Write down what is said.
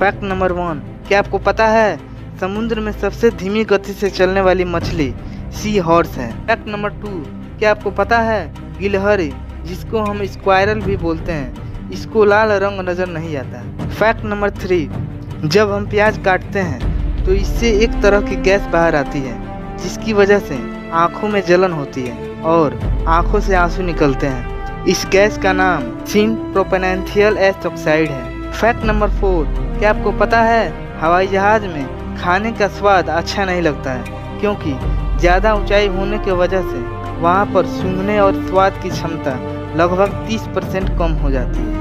Fact number one क्या आपको पता है? समुद्र में सबसे धीमी गति से चलने वाली मछली सी हॉर्स है। फैक्ट नंबर टू क्या आपको पता है? गिलहरी, जिसको हम स्क्वायरल भी बोलते हैं, इसको लाल रंग नज़र नहीं आता। फैक्ट नंबर थ्री जब हम प्याज काटते हैं तो इससे एक तरह की गैस बाहर आती है, जिसकी वजह से आँखों में जलन होती है और आँखों से आँसू निकलते हैं। इस गैस का नाम सिन प्रोपेनेंथियल एस ऑक्साइड है। फैक्ट नंबर फोर, क्या आपको पता है, हवाई जहाज़ में खाने का स्वाद अच्छा नहीं लगता है, क्योंकि ज़्यादा ऊंचाई होने की वजह से वहाँ पर सूंघने और स्वाद की क्षमता लगभग 30 परसेंट कम हो जाती है।